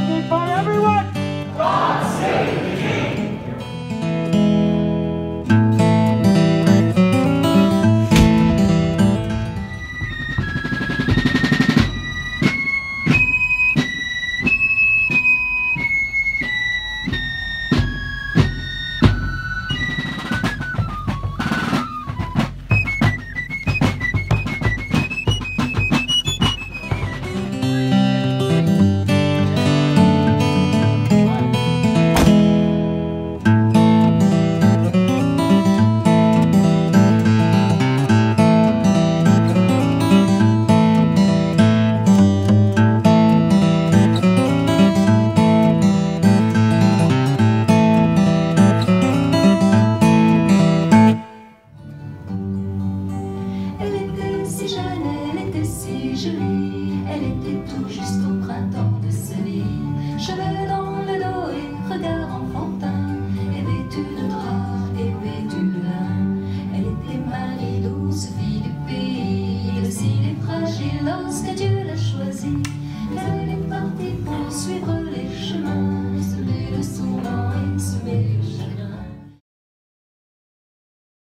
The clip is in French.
good for everyone. God save the king. elle était tout juste printemps de sa vie. Cheveux dans le dos et regard enfantin, et vêtue de drap et vêtue de lin. Elle était Marie, douce fille du pays, le ciel est fragile lorsque Dieu